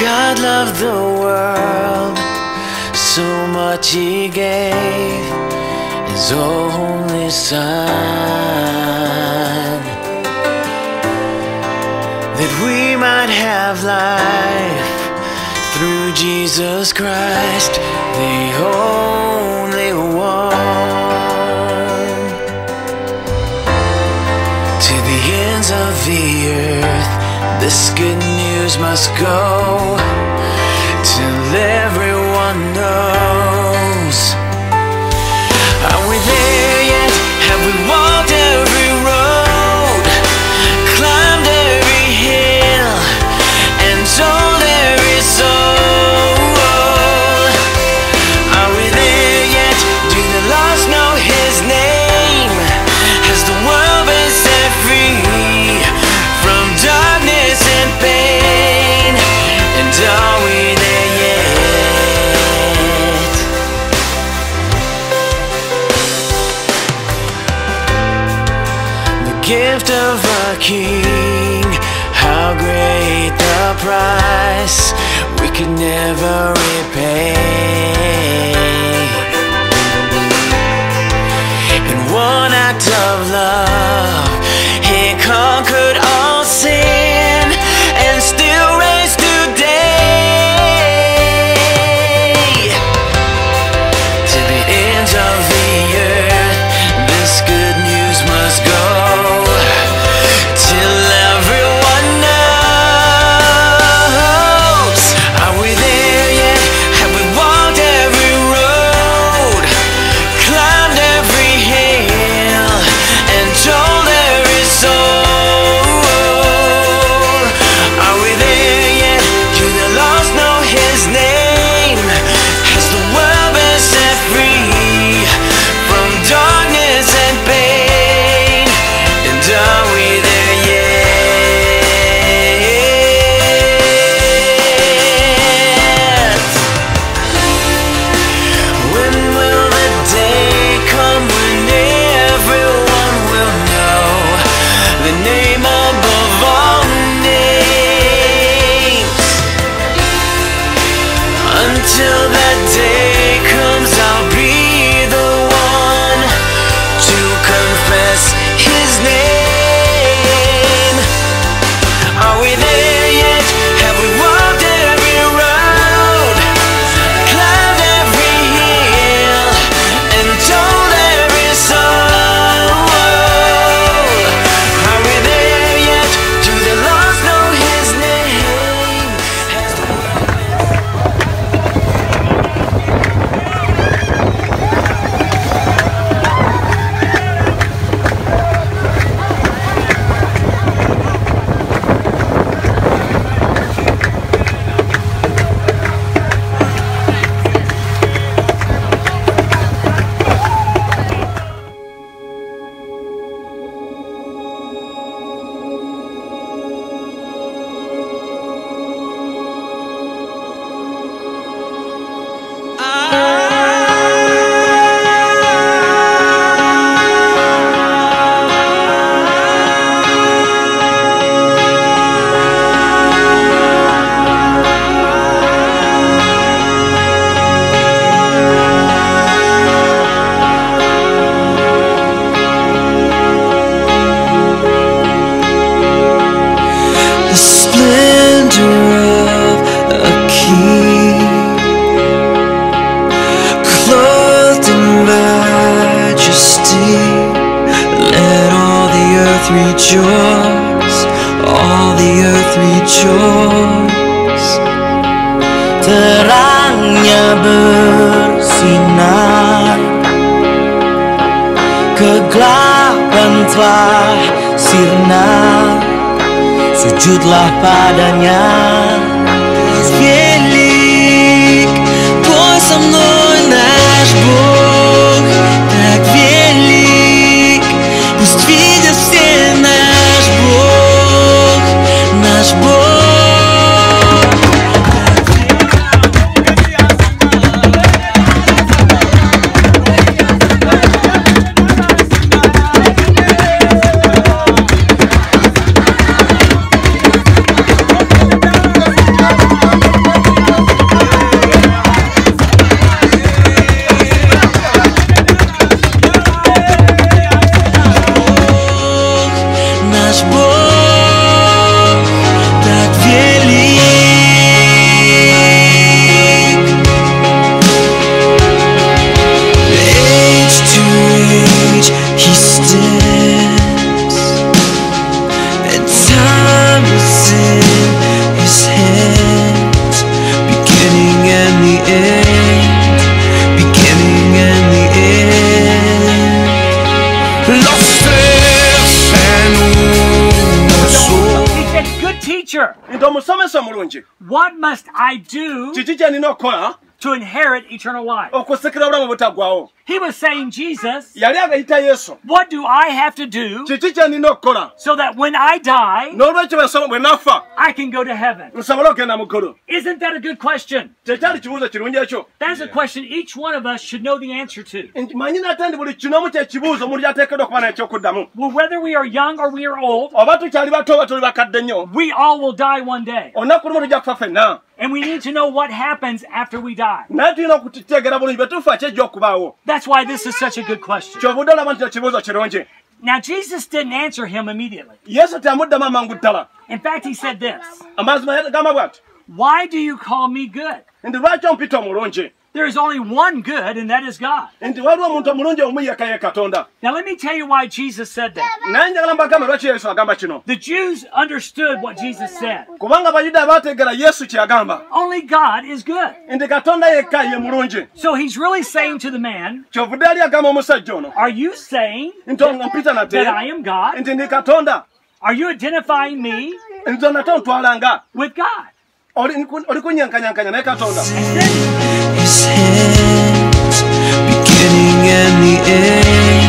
God loved the world so much He gave His only Son that we might have life through Jesus Christ, the only one. To the ends of the earth, this good others must go till everyone knows. gift of a king. How great the price. We could never repay. In one act of love earth rejoice, all the earth rejoice. Terangnya bersinar, kegelapan telah sirna. Sujudlah padanya, He's Велик, Твой со мной наш Бог. Teacher, nti omusomesa what must I do kiki kyenina okukola to inherit eternal life? okusikira obulamu obutaggwawo He was saying, Jesus, yali agayita yesu what do I have to do kiki kyenina okukola so that when I die, n'olwekyo bwe- bwe nafa I can go to heaven? nsobole okgenda mu ggulu Isn't that a good question? kyekyali kibuuzo That's a question each one of us should know the answer to. Nti manyi nate ndi buli kinomu kyekibuuzo omuntu kyateekeddwa okuba n'ekyokuddamu Well, whether we are young or we are old, oba tukyali bato oba tuli bakadde nnyo we all will die one day. olunaku lumu tujja kufa ffenna And we need to know what happens after we die. naye tulina okutegeera bulungi bwe tufa kyejja okubaawo That's why this is such a good question. kyovudde olaba nti ekibuuzo kirungi Now, Jesus didn't answer him immediately. yesu temuddamu amangu ddala In fact, he said this amazima yagamba bw'ati Why do you call me good? Nti lwaki ompita omulungi There is only one good, and that is God. nti waliwo omuntu omulungi omu yekka ye katonda Now, let me tell you why Jesus said that. naye njagala mbagambe lwaki yesu agamba kino The Jews understood what Jesus said. kubanga abayudaaya baategeera yesu kye yagamba Only God is good. nti katonda yekka ye mulungi So he's really saying to the man, kyovudde yali agamba omusajja ono Are you saying that I am God? nti ndi katonda Are you identifying me nti nate ontwalanga with God? oli oli kunyankanyankanya naye katonda And then His hands, beginning and the end.